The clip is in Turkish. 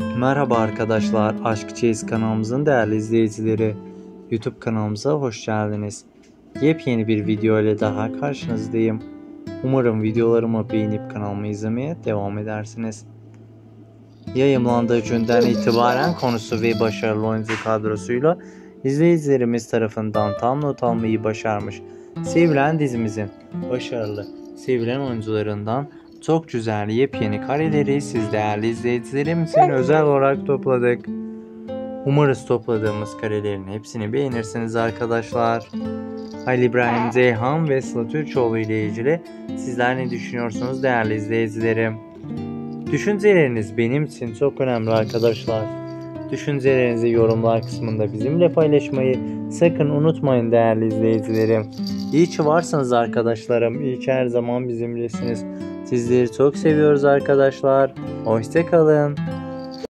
Merhaba arkadaşlar, Aşk Çeyiz kanalımızın değerli izleyicileri. YouTube kanalımıza hoş geldiniz. Yepyeni bir video ile daha karşınızdayım. Umarım videolarımı beğenip kanalımı izlemeye devam edersiniz. Yayımlandığı günden itibaren konusu ve başarılı oyuncu kadrosuyla izleyicilerimiz tarafından tam not almayı başarmış. Sevilen dizimizin başarılı, sevilen oyuncularından çok güzel yepyeni kareleri siz değerli izleyicilerim için özel olarak topladık. Umarız topladığımız karelerin hepsini beğenirsiniz arkadaşlar. Ali İbrahim Ceyhan ve Sıla Türkoğlu ile ilgili sizler ne düşünüyorsunuz değerli izleyicilerim? Düşünceleriniz benim için çok önemli arkadaşlar. Düşüncelerinizi yorumlar kısmında bizimle paylaşmayı sakın unutmayın değerli izleyicilerim. İyi ki varsınız arkadaşlarım. İyi ki her zaman bizimlesiniz. Sizleri çok seviyoruz arkadaşlar. Hoşçakalın.